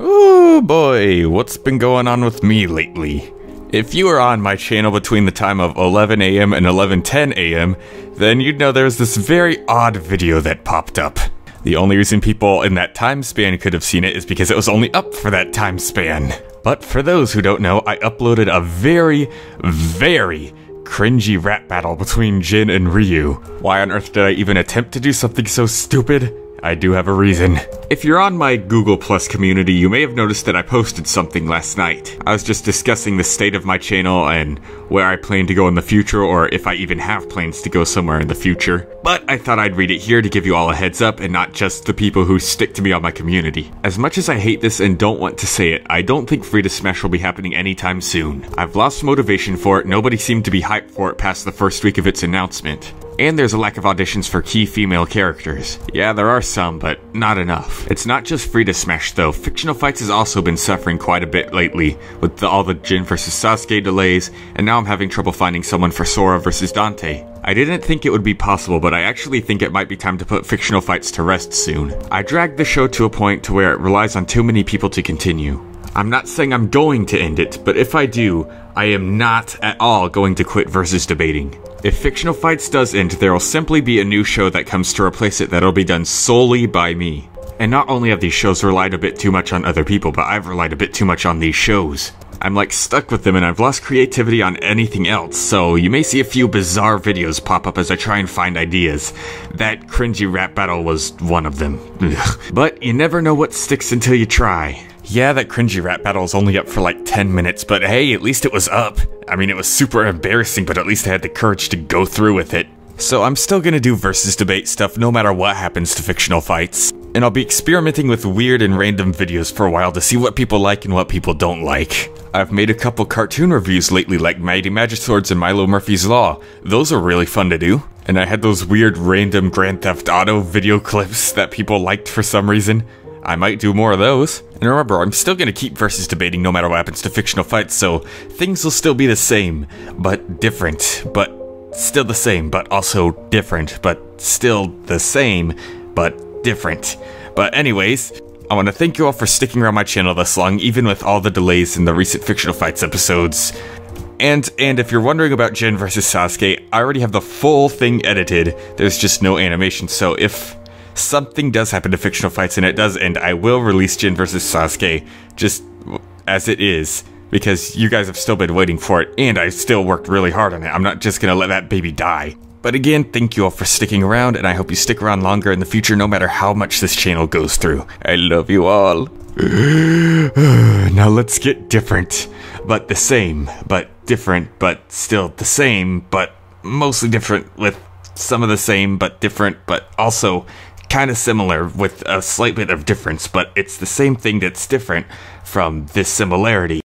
Oh boy, what's been going on with me lately? If you were on my channel between the time of 11 a.m. and 11:10 a.m., then you'd know there was this very odd video that popped up. The only reason people in that time span could have seen it is because it was only up for that time span. But for those who don't know, I uploaded a very, very cringy rap battle between Jin and Ryu. Why on earth did I even attempt to do something so stupid? I do have a reason. If you're on my Google Plus community, you may have noticed that I posted something last night. I was just discussing the state of my channel and where I plan to go in the future, or if I even have plans to go somewhere in the future. But I thought I'd read it here to give you all a heads up and not just the people who stick to me on my community. As much as I hate this and don't want to say it, I don't think Free to Smash will be happening anytime soon. I've lost motivation for it, nobody seemed to be hyped for it past the first week of its announcement. And there's a lack of auditions for key female characters. Yeah, there are some, but not enough. It's not just free to smash though. Fictional Fights has also been suffering quite a bit lately, with the, all the Jin vs Sasuke delays, and now I'm having trouble finding someone for Sora vs Dante. I didn't think it would be possible, but I actually think it might be time to put fictional fights to rest soon. I dragged the show to a point to where it relies on too many people to continue. I'm not saying I'm going to end it, but if I do, I am not at all going to quit versus debating. If Fictional Fights does end, there will simply be a new show that comes to replace it that'll be done solely by me. And not only have these shows relied a bit too much on other people, but I've relied a bit too much on these shows. I'm like stuck with them and I've lost creativity on anything else, so you may see a few bizarre videos pop up as I try and find ideas. That cringy rap battle was one of them. But you never know what sticks until you try. Yeah, that cringy rap battle was only up for like 10 minutes, but hey, at least it was up. I mean, it was super embarrassing, but at least I had the courage to go through with it. So I'm still gonna do versus debate stuff no matter what happens to fictional fights. And I'll be experimenting with weird and random videos for a while to see what people like and what people don't like. I've made a couple cartoon reviews lately like Mighty Magiswords and Milo Murphy's Law. Those are really fun to do. And I had those weird random Grand Theft Auto video clips that people liked for some reason. I might do more of those. And remember, I'm still gonna keep versus debating no matter what happens to fictional fights, so things will still be the same, but different, but still the same, but also different, but still the same, but different. But anyways, I want to thank you all for sticking around my channel this long, even with all the delays in the recent fictional fights episodes. And and if you're wondering about Jin versus Sasuke, I already have the full thing edited. There's just no animation, so if something does happen to fictional fights and it does end, I will release Jin versus Sasuke just as it is because you guys have still been waiting for it and I still worked really hard on it. I'm not just gonna let that baby die. But again, thank you all for sticking around and I hope you stick around longer in the future no matter how much this channel goes through. I love you all. now let's get different, but the same, but different, but still the same, but mostly different with some of the same, but different, but also kind of similar with a slight bit of difference, but it's the same thing that's different from this similarity.